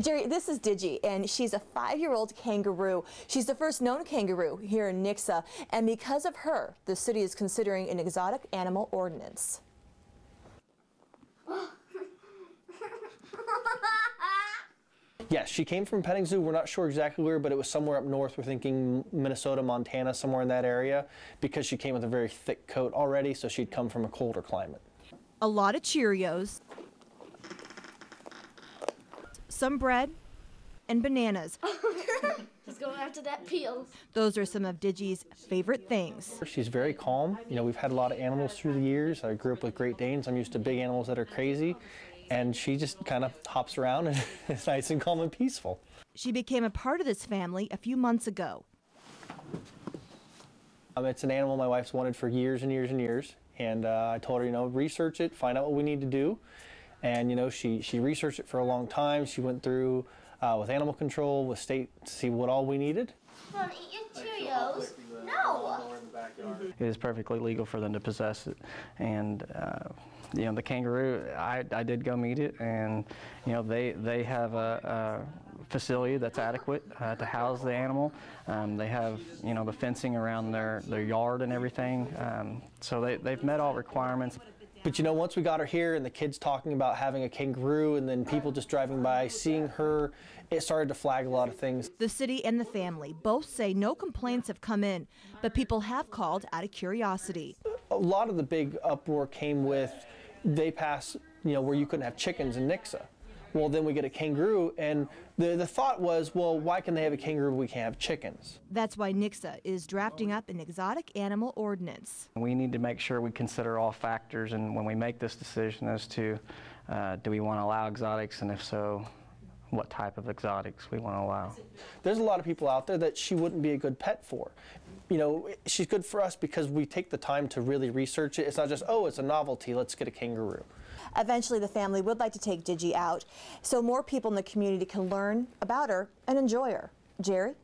Jerry, this is Digi, and she's a five-year-old kangaroo. She's the first known kangaroo here in Nixa, and because of her, the city is considering an exotic animal ordinance. Yes, she came from petting zoo. We're not sure exactly where, but it was somewhere up north. We're thinking Minnesota, Montana, somewhere in that area, because she came with a very thick coat already, so she'd come from a colder climate. A lot of Cheerios, some bread, and bananas. Let's go after that peel. Those are some of Digi's favorite things. She's very calm. You know, we've had a lot of animals through the years. I grew up with Great Danes. I'm used to big animals that are crazy. And she just kind of hops around and is nice and calm and peaceful. She became a part of this family a few months ago. Um, it's an animal my wife's wanted for years and years and years. And uh, I told her, you know, research it, find out what we need to do. And, you know, she, she researched it for a long time. She went through uh, with animal control, with state, to see what all we needed. Want to eat your Cheerios? No. It is perfectly legal for them to possess it. And, uh, you know, the kangaroo, I, I did go meet it, and, you know, they, they have a, a facility that's adequate uh, to house the animal. Um, they have, you know, the fencing around their, their yard and everything. Um, so they, they've met all requirements. But you know, once we got her here and the kids talking about having a kangaroo and then people just driving by seeing her, it started to flag a lot of things. The city and the family both say no complaints have come in, but people have called out of curiosity. A lot of the big uproar came with they passed, you know, where you couldn't have chickens in Nixa. Well, then we get a kangaroo, and the, the thought was, well, why can they have a kangaroo but we can't have chickens? That's why Nixa is drafting up an exotic animal ordinance. We need to make sure we consider all factors, and when we make this decision as to uh, do we want to allow exotics, and if so, what type of exotics we want to allow. There's a lot of people out there that she wouldn't be a good pet for. You know, she's good for us because we take the time to really research it. It's not just, oh, it's a novelty, let's get a kangaroo. Eventually, the family would like to take Digi out so more people in the community can learn about her and enjoy her. Jerry?